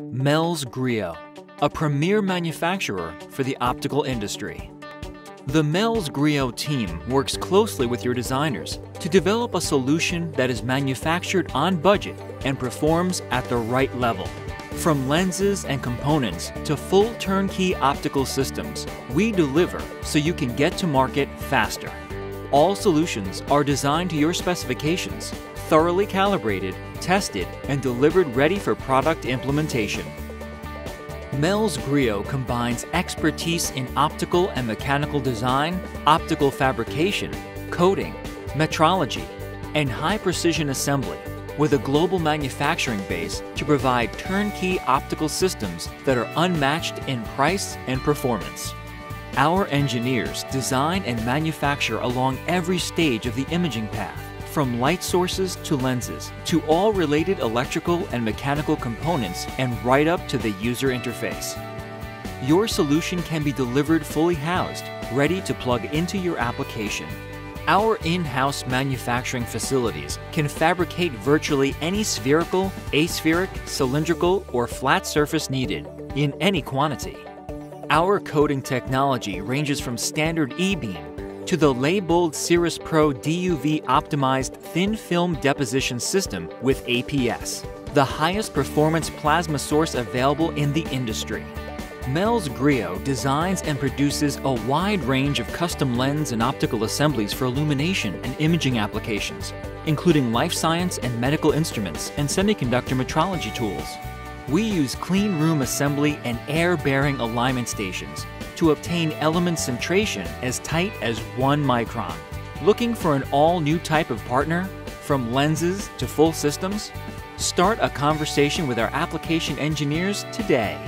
Melles Griot, a premier manufacturer for the optical industry. The Melles Griot team works closely with your designers to develop a solution that is manufactured on budget and performs at the right level. From lenses and components to full turnkey optical systems, we deliver so you can get to market faster. All solutions are designed to your specifications, thoroughly calibrated, tested, and delivered ready for product implementation. Melles Griot combines expertise in optical and mechanical design, optical fabrication, coating, metrology, and high precision assembly with a global manufacturing base to provide turnkey optical systems that are unmatched in price and performance. Our engineers design and manufacture along every stage of the imaging path, from light sources to lenses, to all related electrical and mechanical components and right up to the user interface. Your solution can be delivered fully housed, ready to plug into your application. Our in-house manufacturing facilities can fabricate virtually any spherical, aspheric, cylindrical, or flat surface needed, in any quantity. Our coating technology ranges from standard E-beam to the Leybold SYRUSpro DUV optimized thin film deposition system with APS, the highest performance plasma source available in the industry. Melles Griot designs and produces a wide range of custom lens and optical assemblies for illumination and imaging applications, including life science and medical instruments and semiconductor metrology tools we use clean room assembly and air-bearing alignment stations to obtain element centration as tight as one micron. Looking for an all-new type of partner? From lenses to full systems? Start a conversation with our application engineers today.